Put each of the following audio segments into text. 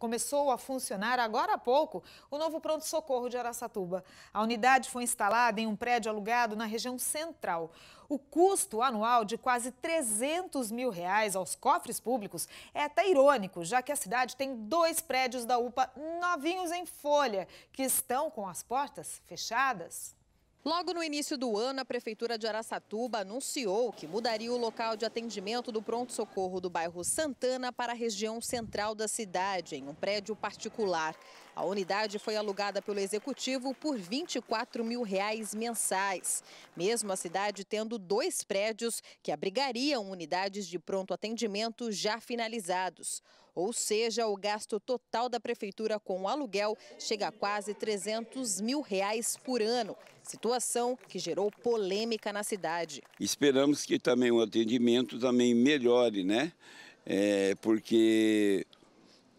Começou a funcionar agora há pouco o novo pronto-socorro de Araçatuba. A unidade foi instalada em um prédio alugado na região central. O custo anual de quase 300 mil reais aos cofres públicos é até irônico, já que a cidade tem dois prédios da UPA novinhos em folha, que estão com as portas fechadas. Logo no início do ano, a Prefeitura de Araçatuba anunciou que mudaria o local de atendimento do pronto-socorro do bairro Santana para a região central da cidade, em um prédio particular. A unidade foi alugada pelo Executivo por 24 mil reais mensais. Mesmo a cidade tendo dois prédios que abrigariam unidades de pronto atendimento já finalizados. Ou seja, o gasto total da Prefeitura com o aluguel chega a quase 300 mil reais por ano. Situação que gerou polêmica na cidade. Esperamos que também o atendimento também melhore, né? É, porque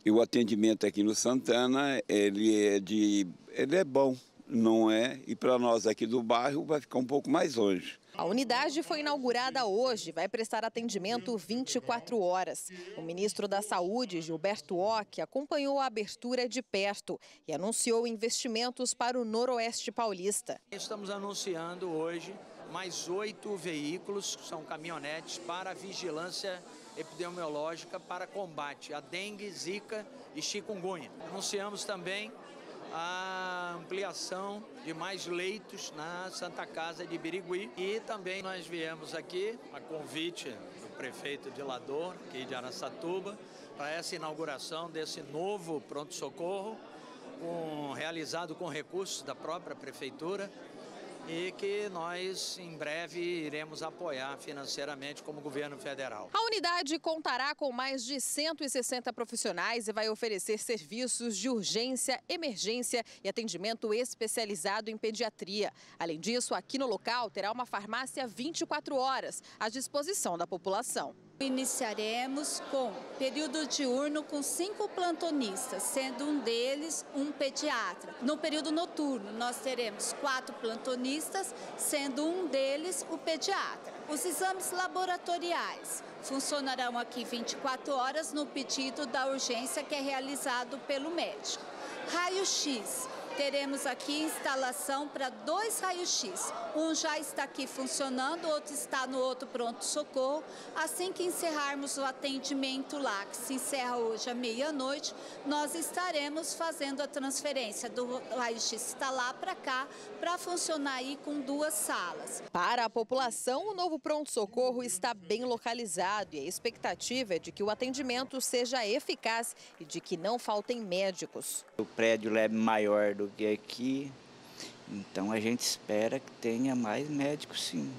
o atendimento aqui no Santana, ele é, de, ele é bom, não é? E para nós aqui do bairro vai ficar um pouco mais longe. A unidade foi inaugurada hoje, vai prestar atendimento 24 horas. O ministro da Saúde, Gilberto Ock, acompanhou a abertura de perto e anunciou investimentos para o Noroeste Paulista. Estamos anunciando hoje mais oito veículos, são caminhonetes, para vigilância epidemiológica para combate a dengue, zika e chikungunya. Anunciamos também a ampliação de mais leitos na Santa Casa de Birigui e também nós viemos aqui a convite do prefeito de Lador, aqui de Araçatuba, para essa inauguração desse novo pronto-socorro, realizado com recursos da própria prefeitura e que nós em breve iremos apoiar financeiramente como governo federal. A unidade contará com mais de 160 profissionais e vai oferecer serviços de urgência, emergência e atendimento especializado em pediatria. Além disso, aqui no local terá uma farmácia 24 horas à disposição da população. Iniciaremos com período diurno com cinco plantonistas, sendo um deles um pediatra. No período noturno, nós teremos quatro plantonistas, sendo um deles o pediatra. Os exames laboratoriais funcionarão aqui 24 horas no pedido da urgência que é realizado pelo médico. Raio-X teremos aqui instalação para dois raios-x. Um já está aqui funcionando, o outro está no outro pronto-socorro. Assim que encerrarmos o atendimento lá, que se encerra hoje à meia-noite, nós estaremos fazendo a transferência do raio-x está lá para cá, para funcionar aí com duas salas. Para a população, o novo pronto-socorro está bem localizado e a expectativa é de que o atendimento seja eficaz e de que não faltem médicos. O prédio é maior que aqui, então a gente espera que tenha mais médicos sim.